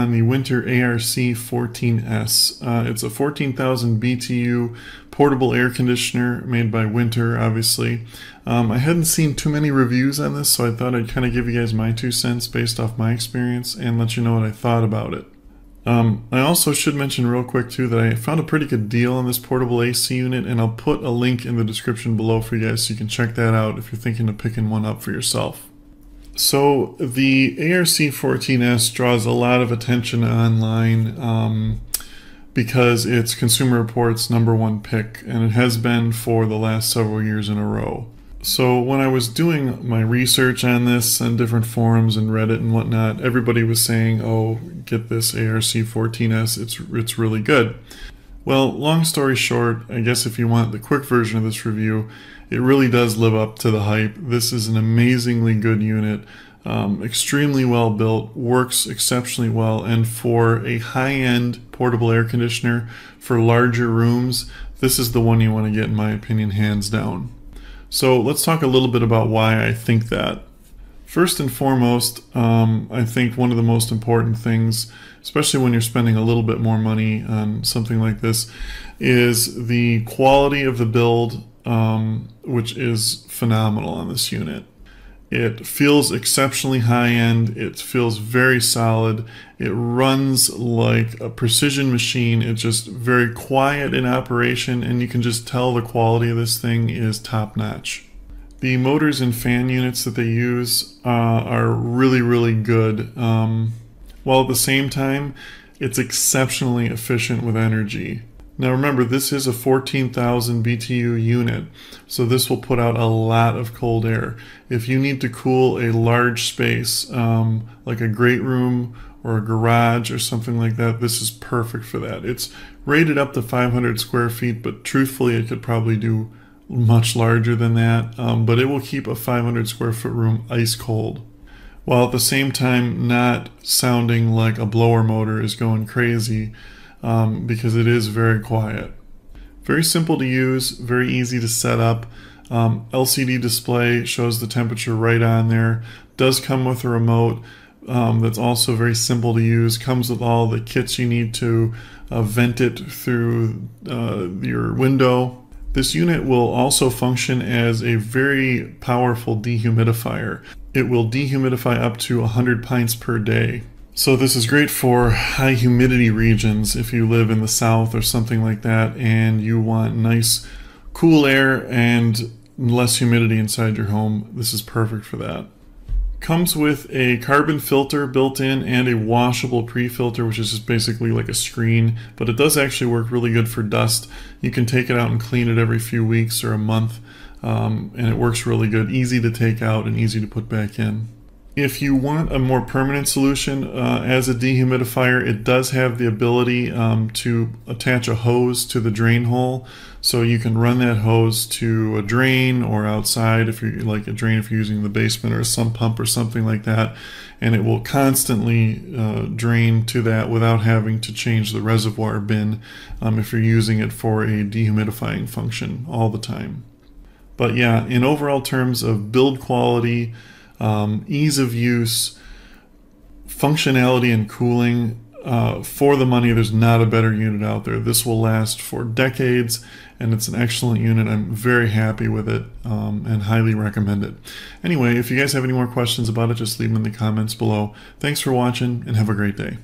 on the Whynter ARC 14S. Uh, it's a 14,000 BTU portable air conditioner made by Whynter, obviously. Um, I hadn't seen too many reviews on this, so I thought I'd kind of give you guys my two cents based off my experience and let you know what I thought about it. Um, I also should mention real quick too that I found a pretty good deal on this portable AC unit and I'll put a link in the description below for you guys so you can check that out if you're thinking of picking one up for yourself. So the ARC14S draws a lot of attention online um, because it's Consumer Reports' number one pick and it has been for the last several years in a row. So when I was doing my research on this and different forums and Reddit and whatnot, everybody was saying, "Oh, get this ARC14S. It's it's really good." Well, long story short, I guess if you want the quick version of this review, it really does live up to the hype. This is an amazingly good unit, um, extremely well built, works exceptionally well, and for a high-end portable air conditioner for larger rooms, this is the one you want to get, in my opinion, hands down. So let's talk a little bit about why I think that. First and foremost, um, I think one of the most important things, especially when you're spending a little bit more money on something like this, is the quality of the build, um, which is phenomenal on this unit. It feels exceptionally high end. It feels very solid. It runs like a precision machine. It's just very quiet in operation, and you can just tell the quality of this thing is top notch. The motors and fan units that they use uh, are really, really good, um, while at the same time, it's exceptionally efficient with energy. Now remember, this is a 14,000 BTU unit, so this will put out a lot of cold air. If you need to cool a large space, um, like a great room or a garage or something like that, this is perfect for that. It's rated up to 500 square feet, but truthfully, it could probably do much larger than that, um, but it will keep a 500 square foot room ice cold while at the same time not sounding like a blower motor is going crazy um, because it is very quiet. Very simple to use, very easy to set up. Um, LCD display shows the temperature right on there. Does come with a remote um, that's also very simple to use. Comes with all the kits you need to uh, vent it through uh, your window. This unit will also function as a very powerful dehumidifier. It will dehumidify up to 100 pints per day. So this is great for high humidity regions if you live in the south or something like that and you want nice cool air and less humidity inside your home. This is perfect for that. Comes with a carbon filter built in and a washable pre-filter which is just basically like a screen but it does actually work really good for dust. You can take it out and clean it every few weeks or a month um, and it works really good. Easy to take out and easy to put back in. If you want a more permanent solution uh, as a dehumidifier, it does have the ability um, to attach a hose to the drain hole. So you can run that hose to a drain or outside if you're like a drain if you're using the basement or a sump pump or something like that. And it will constantly uh, drain to that without having to change the reservoir bin um, if you're using it for a dehumidifying function all the time. But yeah, in overall terms of build quality, um, ease of use, functionality, and cooling. Uh, for the money, there's not a better unit out there. This will last for decades, and it's an excellent unit. I'm very happy with it um, and highly recommend it. Anyway, if you guys have any more questions about it, just leave them in the comments below. Thanks for watching, and have a great day.